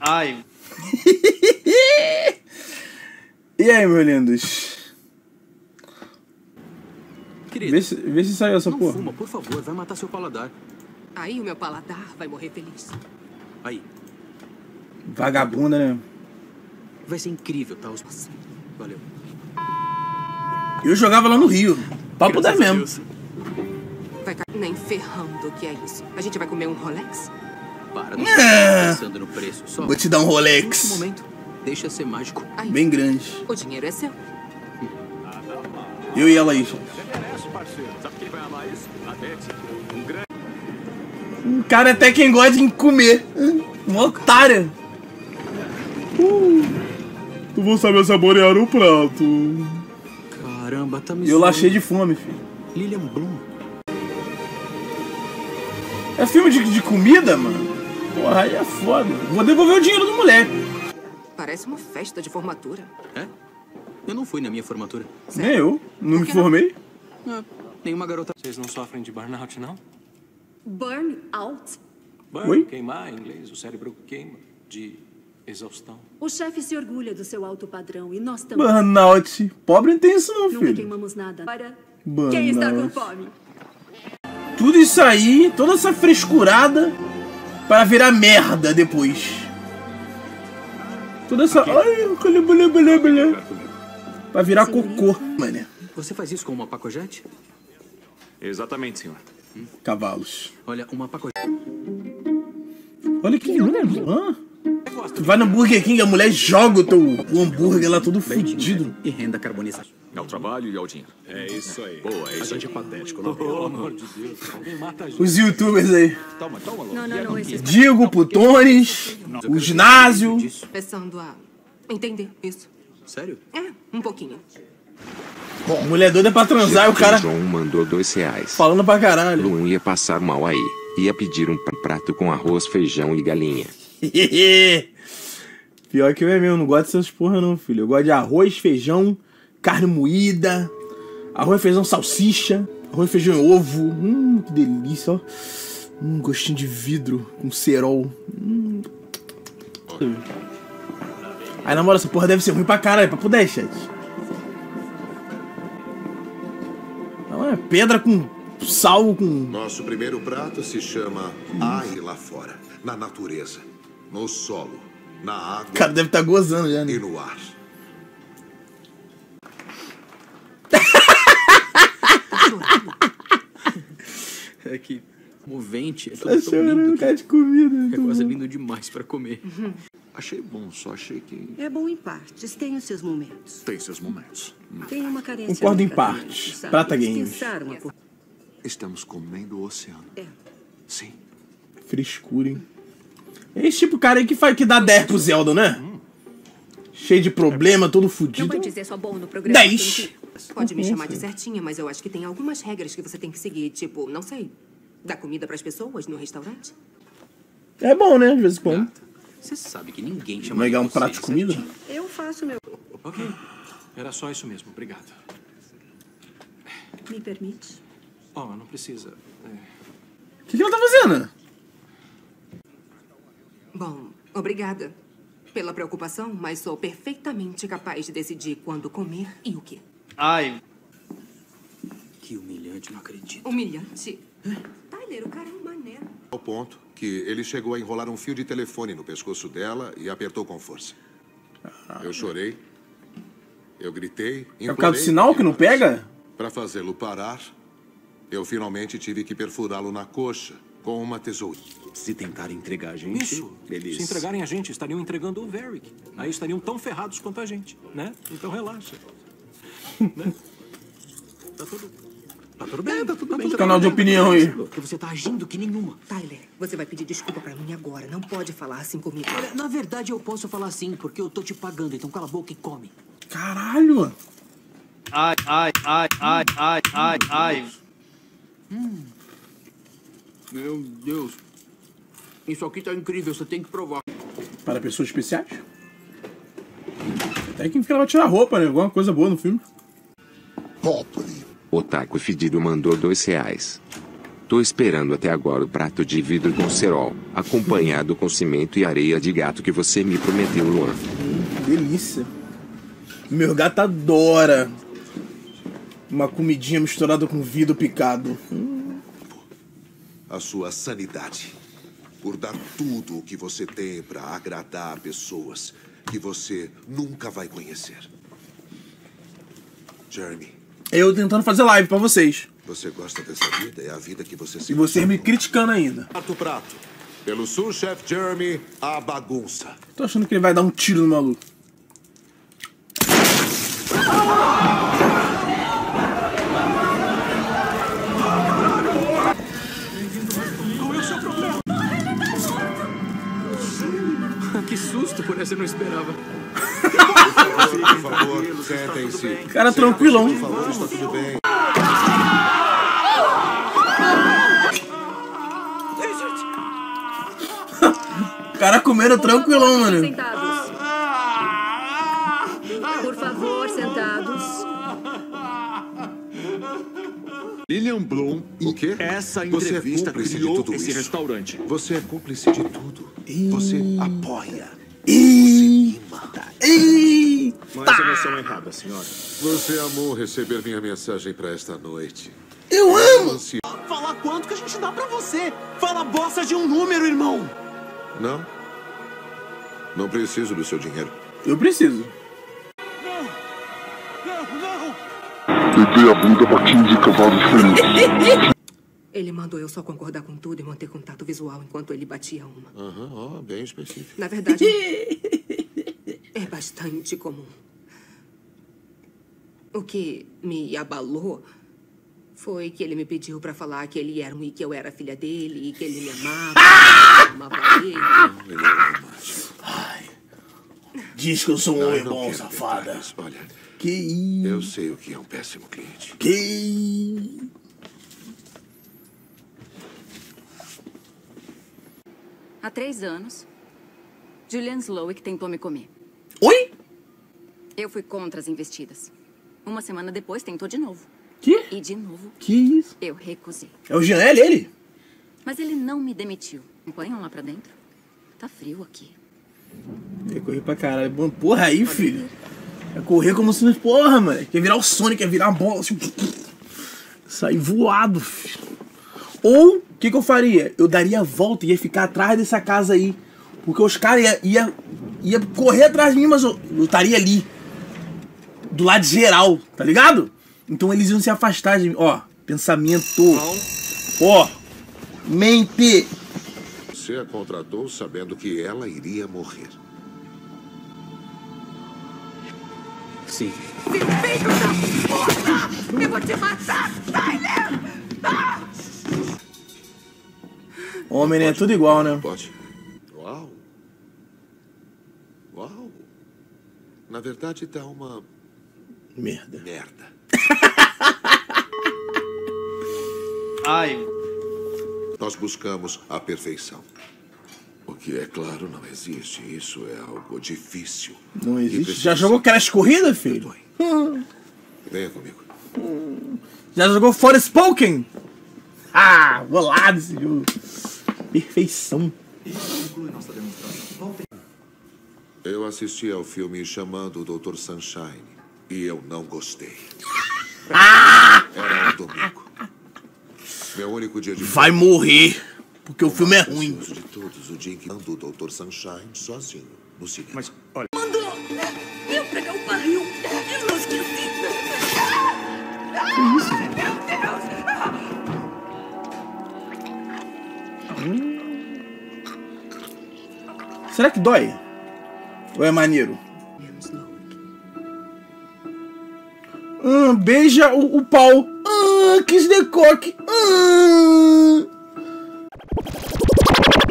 Ai. e aí, meus lindos? Querido, Vê se, vê se saiu essa não porra. fuma, por favor, vai matar seu paladar. Aí o meu paladar vai morrer feliz. Aí, Vagabunda, né? vai ser incrível, tá? Os... Valeu. Eu jogava lá no Rio. Papo 10 Graças a mesmo. Deus. Vai cair nem ferrando o que é isso. A gente vai comer um Rolex? Para, não É. fica pensando no preço. Só Vou te dar um Rolex. momento, deixa ser mágico. Aí, Bem grande. o dinheiro é seu. Eu e ela aí. Um cara até quem gosta de comer. Um otário. Uh, tu vou saber saborear o prato. Caramba, tá me eu lá cheio de fome, filho. Lilian Bloom. É filme de, de comida, mano? Porra, aí é foda. Vou devolver o dinheiro do moleque. Parece uma festa de formatura. É? Eu não fui na minha formatura. Nem eu. Não me que não? formei. Ah, nenhuma garota. Vocês não sofrem de burnout, não? Burn out? Burn, Oi? queimar em inglês, o cérebro queima de exaustão. O chefe se orgulha do seu alto padrão e nós também. Burnout. Pobre não tem isso não, Nunca filho. queimamos nada. Para Burnout. quem está com fome? Tudo isso aí, toda essa frescurada para virar merda depois. Toda essa. Ai, blé, blé, blé. Pra virar cocô, mané. Você faz isso com uma pacojete? Exatamente, senhor. Cavalos. Olha, uma pacojete. Olha que lindo. Hã? Tu vai no Burger King, a mulher joga o teu o hambúrguer lá todo fudido. E renda carbonizada. Ao trabalho e ao dinheiro. É isso aí. Boa, é A isso aí. gente é patético, não Pelo amor de Deus, alguém mata a gente. Os youtubers aí. Toma, toma, Lô. Não, não, não. Esses... Digo, Putones, o ginásio. Começando a entender isso. Sério? É, um pouquinho. Mulher doida pra transar e o cara João mandou dois reais. falando pra caralho. Luan ia passar mal aí. Ia pedir um pr- prato com arroz, feijão e galinha. Pior que eu é mesmo, não gosto dessas porra não, filho. Eu gosto de arroz, feijão, carne moída, arroz, feijão, salsicha, arroz, feijão e ovo. Hum, que delícia, ó. Hum, gostinho de vidro com cerol. Hum. Aí, na moral, essa porra deve ser ruim pra caralho, pra poder, chat. Não, é pedra com sal, com... Nosso primeiro prato se chama Ai lá fora, na natureza, no solo, na água O cara deve estar gozando já, e né? no ar. É que movente. É Tá tudo tão chorando, lindo. cara de comida. É quase bom. lindo demais pra comer. Achei bom, só achei que É bom em partes, tem os seus momentos. tem seus momentos. Tem uma carência. Concordo em partes. Prata Games. por- Estamos comendo o oceano. É. Sim. Frescura, hein? É esse tipo de cara aí que, faz, que dá 10 pro Zelda, né? Cheio de problema, todo Não fudido. vai dizer só bom no programa. 10! Pode me chamar de certinha, mas eu acho que tem algumas regras que você tem que seguir. Tipo, não sei, dar comida pras pessoas no restaurante? É bom, né? De vez em quando. Gata, você sabe que ninguém chama Pegar um você prato de comida. certinho. Eu faço meu. Ok, era só isso mesmo, obrigado. Me permite? Oh, não precisa. É, O que, que ela tá fazendo? Bom, obrigada pela preocupação, mas sou perfeitamente capaz de decidir quando comer e o quê. Ai. Que humilhante, não acredito. Humilhante. Tyler, o cara é um mané. Ao ponto que ele chegou a enrolar um fio de telefone no pescoço dela e apertou com força. Eu chorei. Eu gritei. É por causa do sinal que não pega? Para fazê-lo parar, eu finalmente tive que perfurá-lo na coxa com uma tesoura. Se tentarem entregar a gente, Isso. eles... Se entregarem a gente, estariam entregando o Varric. Aí estariam tão ferrados quanto a gente, né? Então relaxa. Né? Tá tudo... Tá tudo bem. Tá tudo bem. tá Canal de tudo opinião tá tudo aí. Porque você tá agindo que nenhuma. Tyler, você vai pedir desculpa pra mim agora. Não pode falar assim comigo. Olha, na verdade eu posso falar sim, porque eu tô te pagando, então cala a boca e come. Caralho! Ai, ai, ai, ai, ai, ai, ai. Meu Deus. Isso aqui tá incrível, você tem que provar. Para pessoas especiais? Até que ela vai tirar a roupa, né? Alguma coisa boa no filme. Otaku Fedido mandou dois reais. Tô esperando até agora o prato de vidro com cerol, acompanhado com cimento e areia de gato que você me prometeu, Luan. Delícia. Meu gato adora uma comidinha misturada com vidro picado. A sua sanidade. Por dar tudo o que você tem para agradar pessoas que você nunca vai conhecer. Jeremy, Eu tentando fazer live pra vocês. você gosta dessa vida? É a vida que você se E vocês me criticando ainda. Quarto prato. Pelo sul-chefe Jeremy, a bagunça. Tô achando que ele vai dar um tiro no maluco. Que susto, por essa eu não esperava. Por favor, sentem-se. Cara tranquilão. Por favor, está tudo bem. Cara comendo tranquilão, mano. Sentados. Por favor, sentados. Lillian Bloom O quê? essa Você é entrevista cúmplice de criou tudo esse isso. restaurante. Você é cúmplice de tudo. Você apoia. Eita! Eita! Mas a noção errada, senhora. Você amou receber minha mensagem para esta noite. Eu amo! Ansi- Fala quanto que a gente dá pra você. Fala bosta de um número, irmão. Não? Não preciso do seu dinheiro. Eu preciso. Levei a bunda pra 15 cavalos. Ele mandou eu só concordar com tudo e manter contato visual enquanto ele batia uma. Aham, ó, bem específico. Na verdade, é bastante comum. O que me abalou foi que ele me pediu pra falar que ele era um e que eu era filha dele e que ele me amava, que eu amava ele. Ele é romântico. Diz que eu sou um Não, homem bom, safada. detalhes. Olha, Que eu sei o que é um péssimo cliente. Que? Há três anos, Julian Slowick tentou me comer. Oi? Eu fui contra as investidas. Uma semana depois, tentou de novo. Que? E de novo, Que isso? eu recusei. É o Janelle, ele? Mas ele não me demitiu. Acompanham lá pra dentro? Tá frio aqui. Ia correr pra caralho. Porra, aí, filho. É correr como se não. Porra, mano. Quer virar o Sonic, quer virar a bola. Assim, sair voado, filho. Ou, o que, que eu faria? Eu daria a volta e ia ficar atrás dessa casa aí. Porque os caras ia, ia, ia correr atrás de mim, mas eu, eu estaria ali. Do lado geral, tá ligado? Então eles iam se afastar de mim. Ó, pensamento. Ó, mente. Você a contratou sabendo que ela iria morrer. Sim. Filho da puta! Eu vou te matar, Tyler! Ah! Homem, né? É tudo igual, né? Pode. Na verdade, tá uma Merda. merda. Ai. Nós buscamos a perfeição. O que, é claro, não existe. Isso é algo difícil. Não existe. precisa Já jogou Crash Corrida, filho? Venha comigo. Já jogou Forspoken? Ah, bolado esse jogo. Perfeição. Eu assisti ao filme chamando o Dr. Sunshine e eu não gostei. Era um domingo. Meu único dia de Vai morrer. Porque o filme é ruim. de todos, o dia em que ando o Dr. Sunshine sozinho no cinema. Mas, olha. Mandou! Eu pegar o barril! Eu não esqueci! Será que dói? Ou é maneiro? Ah, beija o, o pau. Ah, kiss the cock. Ah.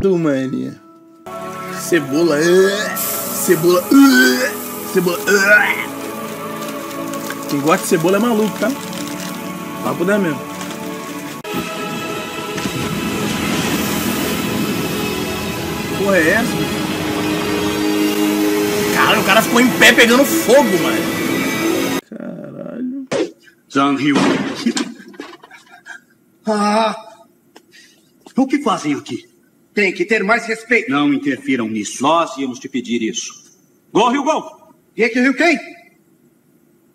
Do mania. Cebola. Cebola. Cebola. Quem gosta de cebola é maluco, tá? Papo da mesmo. Porra é essa? Cara ficou em pé pegando fogo, mano. Caralho. Zhang Hyu. Ah, O que fazem aqui? Tem que ter mais respeito. Não interfiram nisso. Nós íamos te pedir isso. Gol, Rio Gol! Rick Rio quem?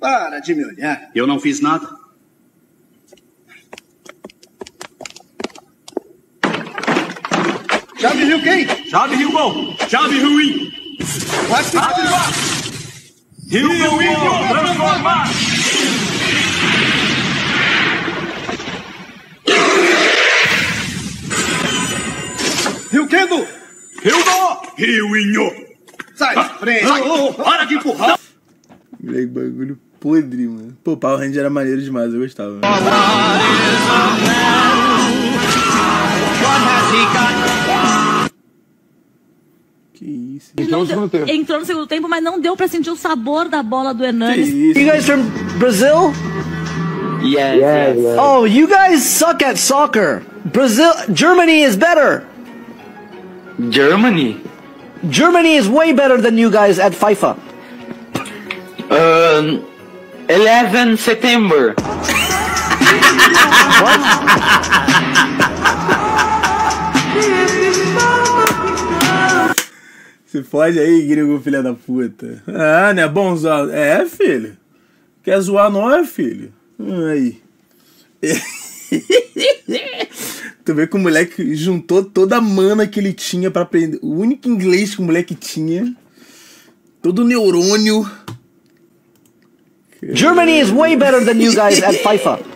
Para de me olhar. Eu não fiz nada. Chave Rio quem? Chave Rio Gol! Chave Rio In! Vai se Rio! Transformar! Rio Kendo! Rio Gol! Rio Inho! Sai da frente! Sai. Para de empurrar! Moleque, bagulho podre, mano. Pô, Power Ranger era maneiro demais, eu gostava. mano. Que isso. Não deu- entrou no segundo tempo, mas não deu pra sentir o sabor da bola do Hernanes. You guys from Brazil? Yes, yes. yes. Oh, you guys suck at soccer. Brazil, Germany is better. Germany? Germany is way better than you guys at FIFA. Um, 11 September. Se fode aí, gringo, filha da puta. Ah, né? Bonzão. É, filho. Quer zoar nós, filho? Aí. tu vê que o moleque juntou toda a mana que ele tinha pra aprender. O único inglês que o moleque tinha. Todo o neurônio. Germany is way better than you guys at FIFA.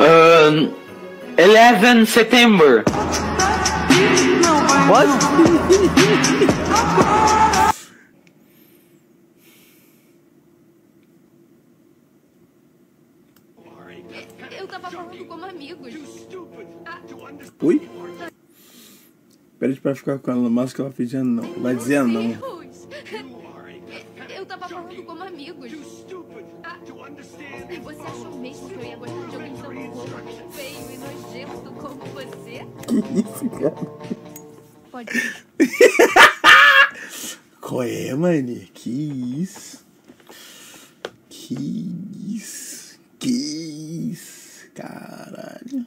Um, 11 September. What? Eu tava falando como amigos. Oi? Pede pra ficar com ela, mas que ela pedia não. Vai dizer não. Eu tava falando como amigos. Você achou mesmo que eu ia gostar de alguém tão louco, feio e nojento como você? Que isso, cara? Pode Qual é, mano? Que isso? Que isso? Que isso? Caralho.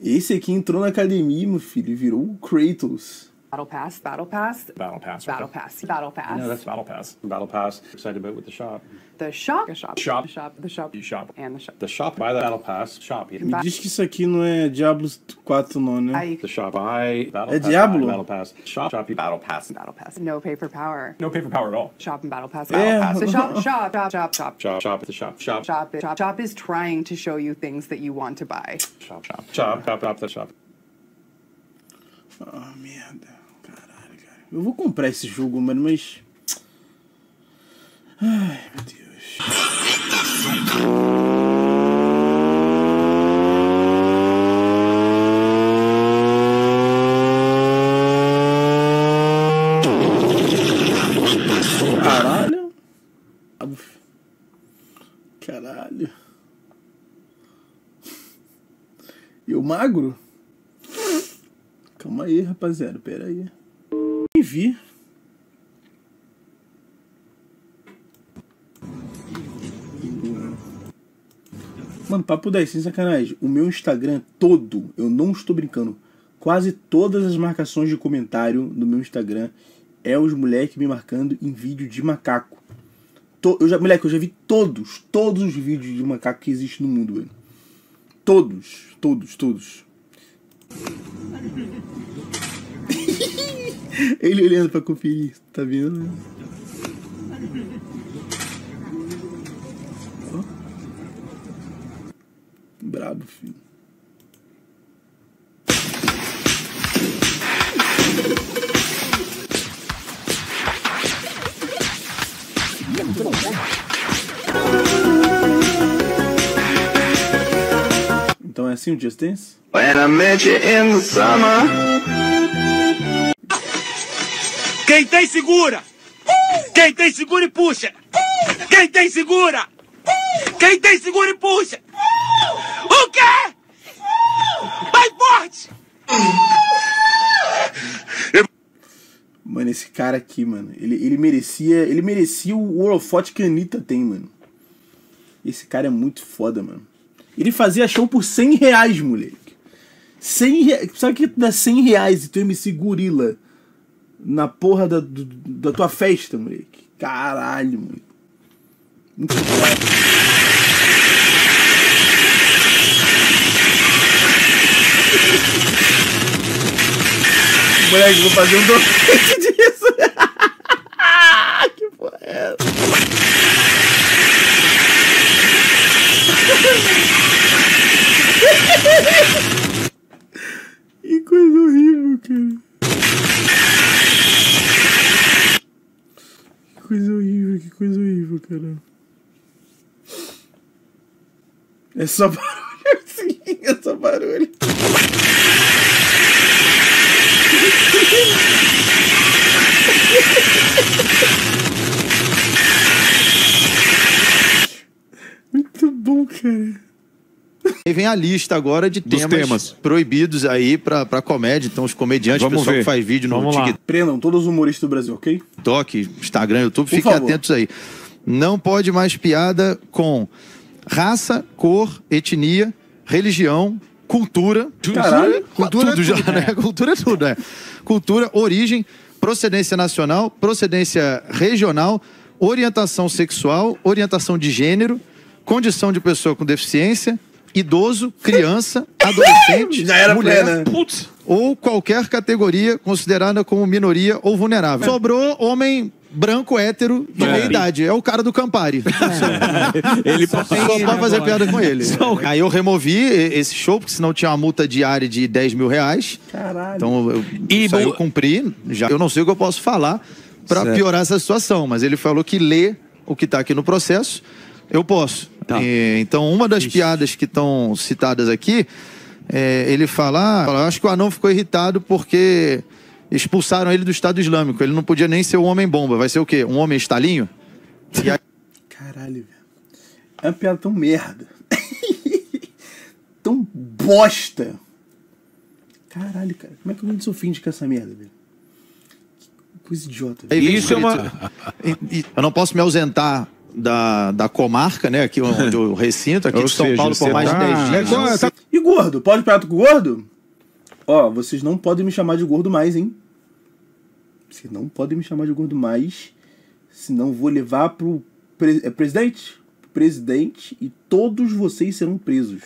Esse aqui entrou na academia, meu filho, e virou o Kratos. Battle Pass, Battle Pass, Battle Pass. Battle Pass, Battle Pass. No, that's Battle Pass. Battle Pass. Excited about with the shop. The shop, the shop, Shop. the shop, the shop, You shop. and the shop. The shop. Buy the Battle Pass. Shop. Me diz que isso aqui não é Diablos 4 não, né? The shop. Buy Battle É Pass. Diablo? buy Battle Pass. Shop. Shop. Battle Pass. Battle Pass. No pay for power. No pay for power at all. Shop and Battle Pass. Yeah. Battle Pass. The shop, shop, shop, shop, shop. Shop. Shop. The shop. Shop. Shop, shop, shop is trying to show you things that you want to buy. Shop. Shop. Shop. Shop. Shop. The shop. Ah, merda. Eu vou comprar esse jogo, mano, mas. Ai, meu Deus. Caralho. Caralho. E o magro? Calma aí, rapaziada. Pera aí. Vi. Mano, papo 10, sem sacanagem. O meu Instagram todo, eu não estou brincando. Quase todas as marcações de comentário no meu Instagram é os moleques me marcando em vídeo de macaco. To- eu já, moleque, eu já vi todos, todos os vídeos de macaco que existem no mundo, velho. Todos, todos, todos. Ele olhando pra conferir, tá vendo? né? Ó. Brabo, filho. Então é assim o Just Dance? When I met you in the summer. Quem tem segura! Quem tem segura e puxa! Quem tem segura! Quem tem segura e puxa! O quê? Mais forte! Mano, esse cara aqui, mano, ele, ele merecia. Ele merecia o holofote que a Anitta tem, mano. Esse cara é muito foda, mano. Ele fazia show por 100 reais, moleque. 100 reais. Sabe que dá 100 reais e tu MC Gorila na porra da, do- da tua festa, moleque? Caralho, mano. Muito. Moleque, vou fazer um donate disso. que porra é essa? Que coisa horrível, cara. Coisa horrível, que coisa horrível, cara. É só barulho, sim, é só barulho. Muito bom, cara. Aí vem a lista agora de temas, temas. proibidos aí pra, pra comédia. Então, os comediantes, o pessoal ver. que faz vídeo no Vamos lá. TikTok, Prendam todos os humoristas do Brasil, ok? Instagram, YouTube, Por fiquem favor. atentos aí. Não pode mais piada com raça, cor, etnia, religião, cultura. Caralho. cultura Tudo é tudo, já, né? Cultura é tudo, né? Cultura, origem, procedência nacional, procedência regional, orientação sexual, orientação de gênero, condição de pessoa com deficiência, idoso, criança, adolescente, Já era mulher, plena. ou qualquer categoria considerada como minoria ou vulnerável. Sobrou homem branco, hétero, de É. meia idade. É o cara do Campari. Ele Só pode fazer piada com ele. Aí eu removi e- esse show, porque senão tinha uma multa diária de 10 mil reais. Caralho. Então eu, isso aí eu cumpri. Já, eu não sei o que eu posso falar pra Certo. piorar essa situação, mas ele falou que lê o que tá aqui no processo, eu posso. E, então, uma das piadas que estão citadas aqui, é, ele fala, ah, fala, acho que o anão ficou irritado porque expulsaram ele do Estado Islâmico. Ele não podia nem ser um homem bomba. Vai ser o quê? Um homem estalinho? E aí, Caralho, velho. É uma piada tão merda. tão bosta. Caralho, cara. Como é que alguém se ofende com essa merda, velho? Que coisa idiota. velho. Escrito, e- e Eu não posso me ausentar da, da comarca, né? Aqui onde eu recinto, aqui Ou de São seja, Paulo por mais tá- de 10 É, dias. qual- tá- E gordo? Pode piada com gordo? Ó, vocês não podem me chamar de gordo mais, hein? Vocês não podem me chamar de gordo mais. Senão vou levar pro pre- é, presidente. Presidente e todos vocês serão presos.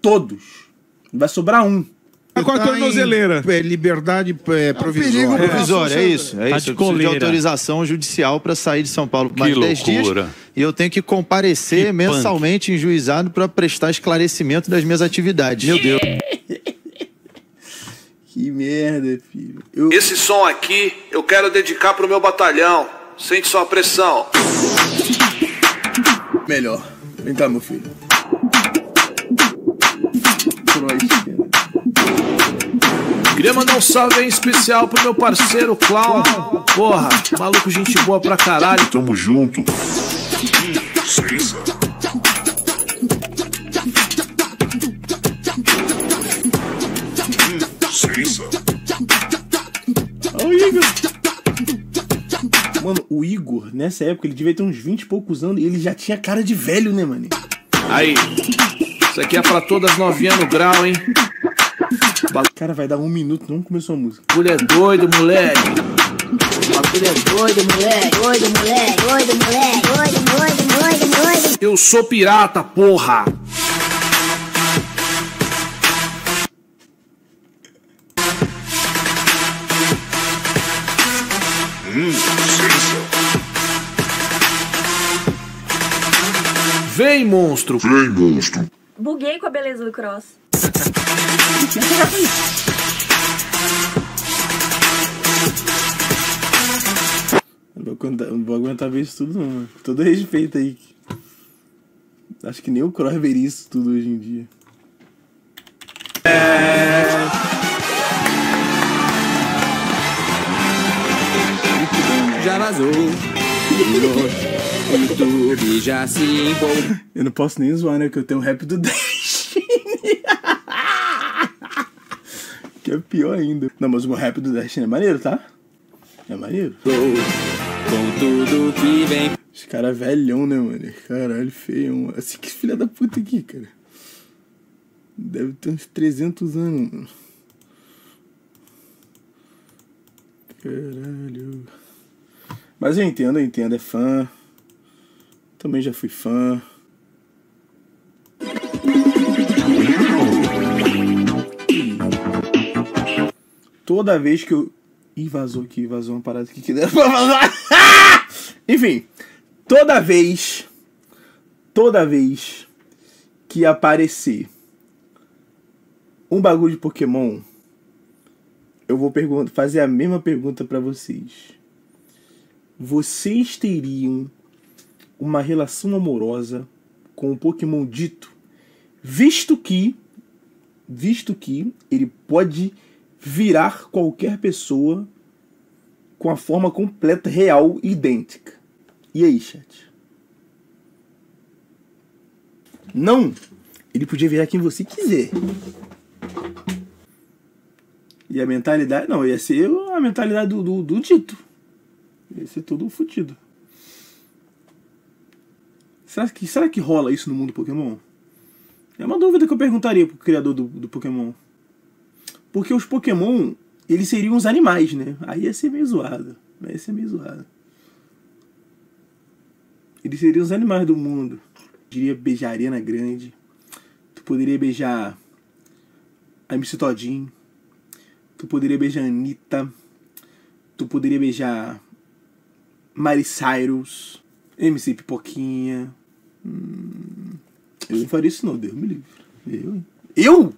Todos. Vai sobrar um. Com a tornozeleira. É, liberdade é, provisória. Perigo provisório, é isso. É Tá isso. de Eu de autorização judicial para sair de São Paulo por mais Que 10 dias. E eu tenho que comparecer Que mensalmente em juizado para prestar esclarecimento das minhas atividades. Meu Deus. Que merda, filho. Esse som aqui eu quero dedicar pro meu batalhão. Sente sua pressão. Melhor. Vem cá, meu filho. Queria mandar um salve aí especial pro meu parceiro Clown. Porra, maluco, gente boa pra caralho. Tamo junto. Olha o Igor. Mano, o Igor, nessa época, ele devia ter uns 20 e poucos anos e ele já tinha cara de velho, né, mano? Aí, isso aqui é pra todas novinhas no grau, hein? Cara, vai dar um minuto, não começou a música. Bagulho é doido, moleque. Bagulho é doido, moleque. Doido, moleque, doido, moleque, doido, doido, doido, doido. Eu sou pirata, porra. Vem, monstro. Vem, monstro. Buguei com a beleza do cross. Não vou, aguentar ver isso tudo, não, mano. Com todo respeito aí. Acho que nem o Cross veria isso tudo hoje em dia. Já vazou. O YouTube já se empolgou. Eu não posso nem zoar, né? Que eu tenho o rap do Destiny. Que é pior ainda. Não, mas o rap do Destiny é maneiro, tá? É maneiro. Com tudo que vem. Os caras velhão, né, mano? Caralho, feio. Assim, que filha da puta aqui, cara. Deve ter uns 300 anos. mano. Caralho. Mas eu entendo, eu entendo. É fã. Também já fui fã. Toda vez que eu. Ih, vazou aqui, vazou uma parada aqui que deu pra vazar. Enfim, toda vez. Toda vez que aparecer um bagulho de Pokémon, eu vou fazer a mesma pergunta pra vocês. Vocês teriam uma relação amorosa com o Pokémon dito, visto que visto que ele pode virar qualquer pessoa com a forma completa, real e idêntica. E aí, chat? Não! Ele podia virar quem você quiser. E a mentalidade. Não, ia ser a mentalidade do, do, do dito. Ia ser tudo fudido. Será que, será que rola isso no mundo Pokémon? É uma dúvida que eu perguntaria pro criador do, do Pokémon. Porque os Pokémon, eles seriam os animais, né? Aí ia ser meio zoado. Aí ia ser meio zoado. Eles seriam os animais do mundo. Diria beijar Arena Grande. Tu poderia beijar a MC Todinho. Tu poderia beijar a Anitta. Tu poderia beijar Miley Cyrus. MC Pipoquinha. Hum, eu não faria isso não, Deus me livre. Eu? Eu?